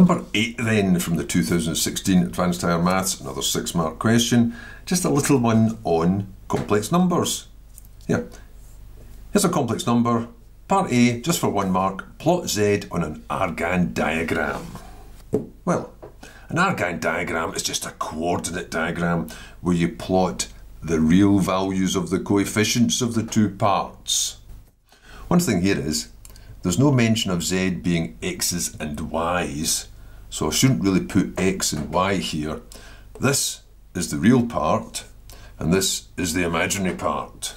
Number 8 then from the 2016 Advanced Higher Maths, another 6 mark question, just a little one on complex numbers. Here, here's a complex number, part A, just for 1 mark, plot Z on an Argand diagram. Well, an Argand diagram is just a coordinate diagram where you plot the real values of the coefficients of the two parts. One thing here is there's no mention of z being x's and y's, so I shouldn't really put x and y here. This is the real part, and this is the imaginary part.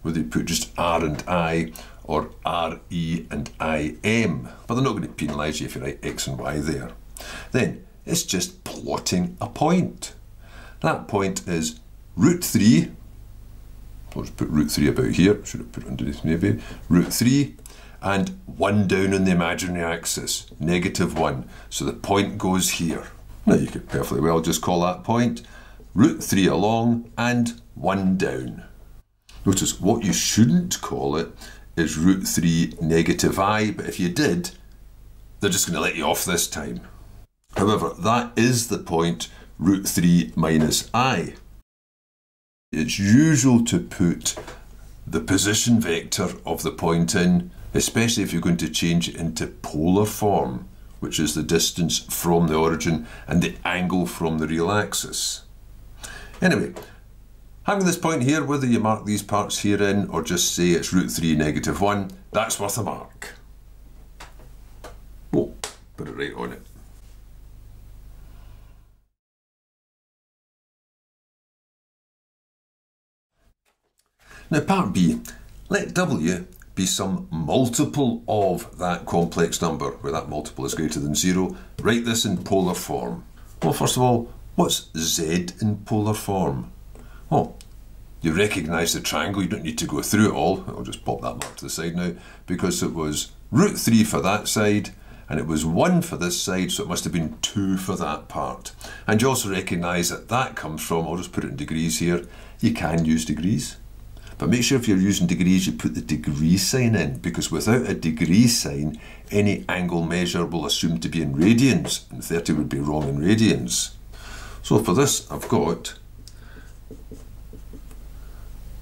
Whether you put just r and i, or r, e and i, m. But they're not going to penalise you if you write x and y there. Then, it's just plotting a point. That point is root 3, I'll just put root 3 about here, should have put underneath maybe, root 3 and 1 down on the imaginary axis, negative 1. So the point goes here. Now you could perfectly well just call that point root 3 along and 1 down. Notice what you shouldn't call it is root 3 negative i, but if you did, they're just going to let you off this time. However, that is the point root 3 minus i. It's usual to put the position vector of the point in especially if you're going to change into polar form, which is the distance from the origin and the angle from the real axis. Anyway, having this point here, whether you mark these parts here in or just say it's root 3 negative 1, that's worth a mark. Oh, put it right on it. Now part B, let W be some multiple of that complex number, where that multiple is greater than zero. Write this in polar form. Well, first of all, what's z in polar form? Well, you recognise the triangle, you don't need to go through it all. I'll just pop that mark to the side now, because it was root 3 for that side, and it was 1 for this side, so it must have been 2 for that part. And you also recognise that that comes from, I'll just put it in degrees here, you can use degrees. But make sure if you're using degrees, you put the degree sign in, because without a degree sign, any angle measure will assume to be in radians, and 30 would be wrong in radians. So for this, I've got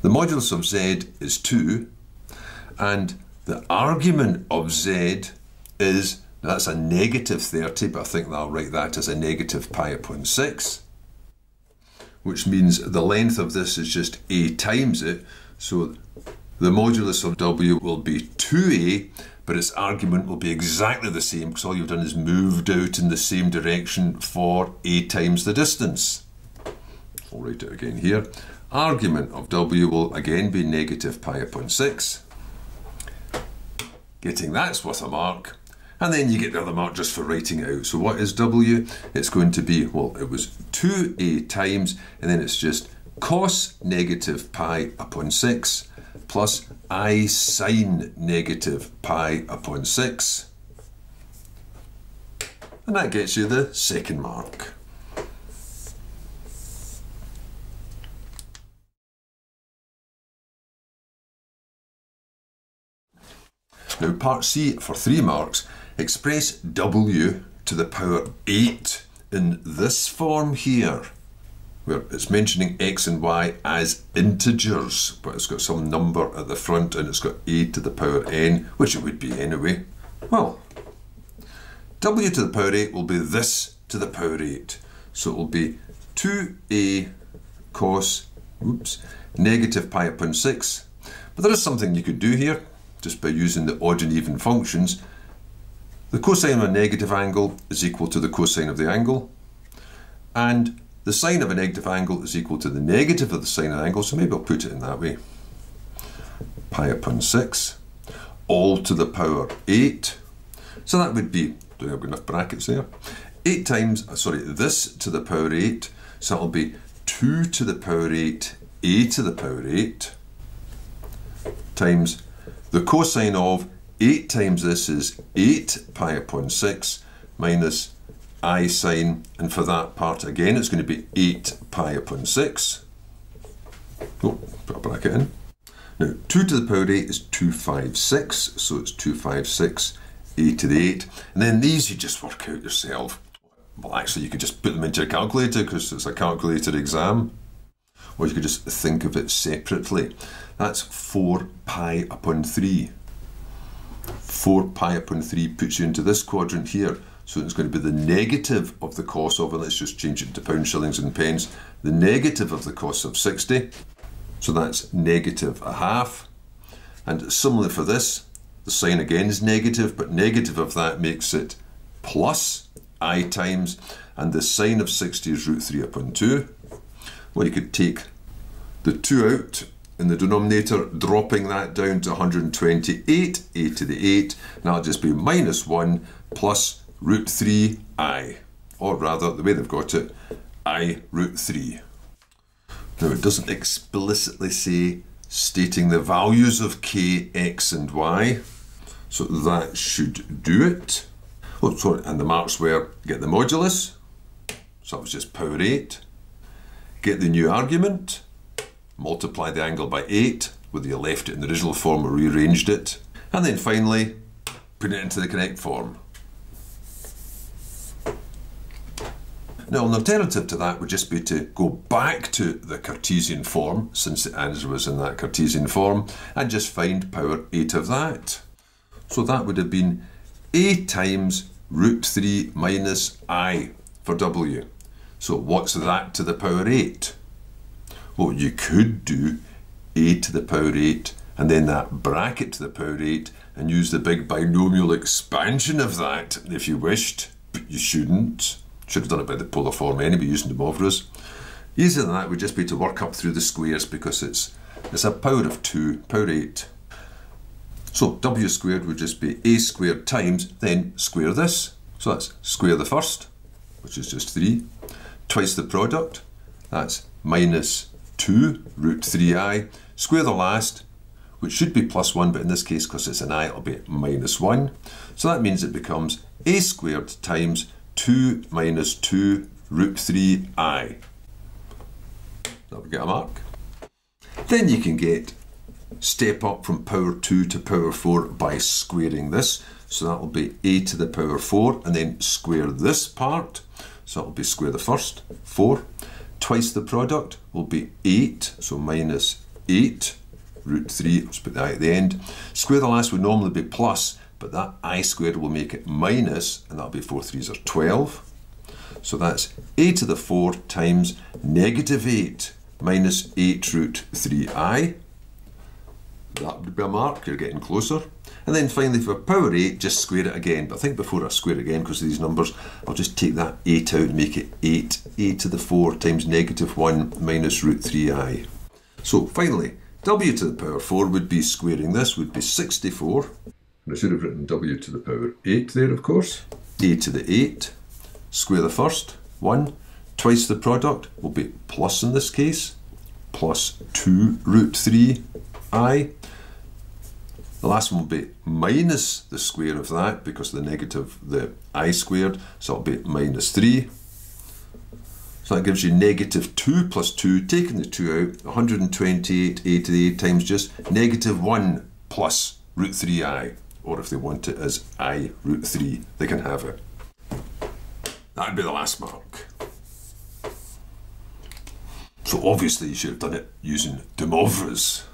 the modulus of z is 2, and the argument of z is, that's a negative 30, but I think I'll write that as a negative pi upon 6, which means the length of this is just a times it, so the modulus of W will be 2a, but its argument will be exactly the same because all you've done is moved out in the same direction for a times the distance. I'll write it again here. Argument of W will again be negative pi upon 6. Getting that's worth a mark. And then you get the other mark just for writing it out. So what is W? It's going to be, well, it was 2a times, and then it's just cos negative pi upon 6 plus i sine negative pi upon 6. And that gets you the second mark. Now part C for 3 marks, express w to the power 8 in this form here where it's mentioning x and y as integers, but it's got some number at the front and it's got a to the power n, which it would be anyway. Well, w to the power 8 will be this to the power 8. So it will be 2a cos, oops, negative pi upon 6. But there is something you could do here, just by using the odd and even functions. The cosine of a negative angle is equal to the cosine of the angle. And the sine of a negative angle is equal to the negative of the sine of the angle, so maybe I'll put it in that way. Pi upon 6, all to the power 8. So that would be, do I have enough brackets there? 8 times, uh, sorry, this to the power 8, so that'll be 2 to the power 8, a to the power 8, times the cosine of 8 times this is 8 pi upon 6 minus i sine, and for that part again, it's going to be 8 pi upon 6. Oh, put a bracket in. Now, 2 to the power 8 is 256, so it's 256 a to the 8. And then these you just work out yourself. Well, actually, you could just put them into your calculator because it's a calculator exam. Or you could just think of it separately. That's 4 pi upon 3. 4 pi upon 3 puts you into this quadrant here. So it's going to be the negative of the cost of, and let's just change it to pounds, shillings and pence, the negative of the cost of 60. So that's negative a half. And similarly for this, the sign again is negative, but negative of that makes it plus i times, and the sine of 60 is root 3 upon 2. Well, you could take the 2 out in the denominator, dropping that down to 128, a to the 8, and that'll just be minus 1 plus root 3i, or rather, the way they've got it, i root 3. Now, it doesn't explicitly say stating the values of k, x, and y, so that should do it. Oh, sorry, and the marks were get the modulus, so that was just power 8, get the new argument, multiply the angle by 8, whether you left it in the original form or rearranged it, and then finally put it into the correct form. Now, an alternative to that would just be to go back to the Cartesian form, since the answer was in that Cartesian form, and just find power 8 of that. So that would have been a times root 3 minus i for w. So what's that to the power 8? Well, you could do a to the power 8 and then that bracket to the power 8 and use the big binomial expansion of that if you wished, but you shouldn't. Should have done it by the polar form anyway, using De Moivre's. Easier than that would just be to work up through the squares because it's it's a power of 2, power 8. So w squared would just be a squared times, then square this. So that's square the first, which is just 3, twice the product, that's minus 2 root 3i, square the last, which should be plus 1, but in this case, because it's an i, it'll be minus 1. So that means it becomes a squared times 2 minus 2 root 3i. That would get a mark. Then you can get step up from power 2 to power 4 by squaring this. So that will be a to the power 4 and then square this part. So that will be square the first, 4. Twice the product will be 8, so minus 8 root 3, let's put the i at the end. Square the last would normally be plus, but that i squared will make it minus, and that'll be 4 threes are 12. So that's a to the 4 times negative 8 minus 8 root 3i. That would be a mark, you're getting closer. And then finally for power 8, just square it again. But I think before I square it again, because of these numbers, I'll just take that 8 out and make it 8. a to the 4 times negative 1 minus root 3i. So finally, w to the power 4 would be squaring this, would be 64. And I should have written w to the power 8 there, of course. a to the 8, square the first, 1. Twice the product will be plus in this case, plus 2 root 3i. The last one will be minus the square of that because the negative, the i squared, so it'll be minus 3. So that gives you negative 2 plus 2, taking the 2 out, 128 a to the 8 times just negative 1 plus root 3i or if they want it as i root 3, they can have it. That'd be the last mark. So obviously you should have done it using De Moivre's.